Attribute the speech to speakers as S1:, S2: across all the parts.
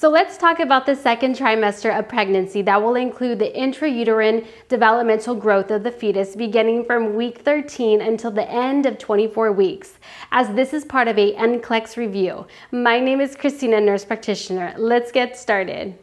S1: So let's talk about the second trimester of pregnancy that will include the intrauterine developmental growth of the fetus beginning from week 13 until the end of 24 weeks, as this is part of a NCLEX review. My name is Christina, nurse practitioner. Let's get started.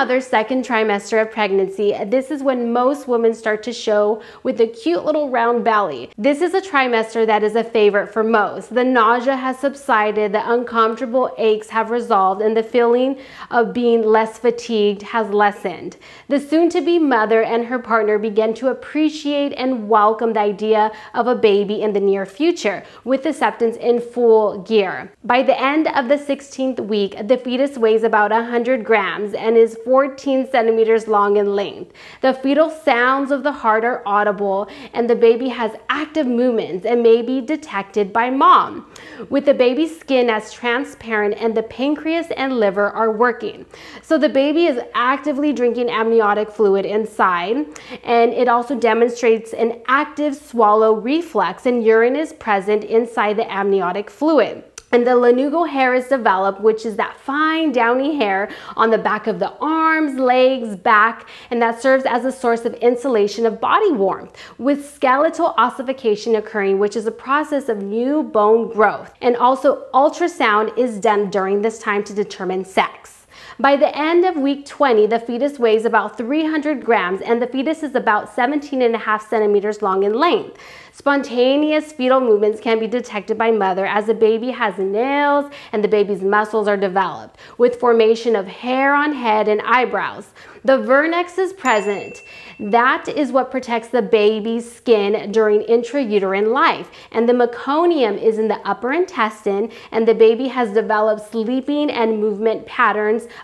S1: Mother's second trimester of pregnancy, this is when most women start to show with a cute little round belly. This is a trimester that is a favorite for most. The nausea has subsided, the uncomfortable aches have resolved, and the feeling of being less fatigued has lessened. The soon-to-be mother and her partner begin to appreciate and welcome the idea of a baby in the near future, with acceptance in full gear. By the end of the 16th week, the fetus weighs about 100 grams and is 14 centimeters long in length. The fetal sounds of the heart are audible and the baby has active movements and may be detected by mom. With the baby's skin as transparent and the pancreas and liver are working. So the baby is actively drinking amniotic fluid inside and it also demonstrates an active swallow reflex and urine is present inside the amniotic fluid. And the lanugo hair is developed, which is that fine downy hair on the back of the arms, legs, back, and that serves as a source of insulation of body warmth, with skeletal ossification occurring, which is a process of new bone growth. And also ultrasound is done during this time to determine sex. By the end of week 20, the fetus weighs about 300 grams and the fetus is about 17 and a half centimeters long in length. Spontaneous fetal movements can be detected by mother as the baby has nails and the baby's muscles are developed with formation of hair on head and eyebrows. The vernix is present. That is what protects the baby's skin during intrauterine life. And the meconium is in the upper intestine and the baby has developed sleeping and movement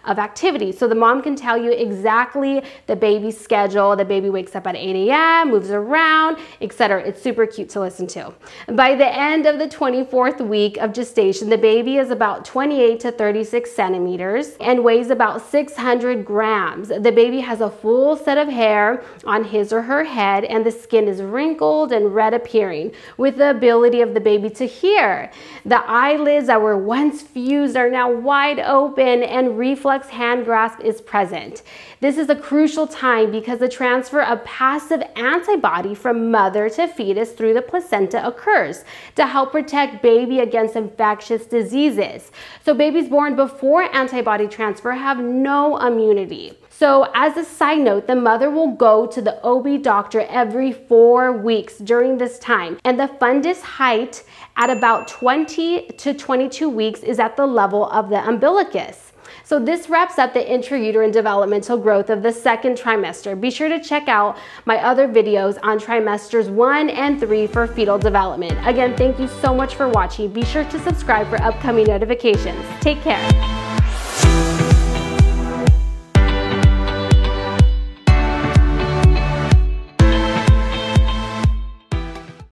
S1: of activity. So the mom can tell you exactly the baby's schedule. The baby wakes up at 8 a.m., moves around, etc. It's super cute to listen to. By the end of the 24th week of gestation, the baby is about 28 to 36 centimeters and weighs about 600 grams. The baby has a full set of hair on his or her head and the skin is wrinkled and red appearing with the ability of the baby to hear. The eyelids that were once fused are now wide open and reflex hand grasp is present. This is a crucial time because the transfer of passive antibody from mother to fetus through the placenta occurs to help protect baby against infectious diseases. So babies born before antibody transfer have no immunity. So as a side note, the mother will go to the OB doctor every four weeks during this time. And the fundus height at about 20 to 22 weeks is at the level of the umbilicus. So this wraps up the intrauterine developmental growth of the second trimester. Be sure to check out my other videos on trimesters one and three for fetal development. Again, thank you so much for watching. Be sure to subscribe for upcoming notifications. Take care.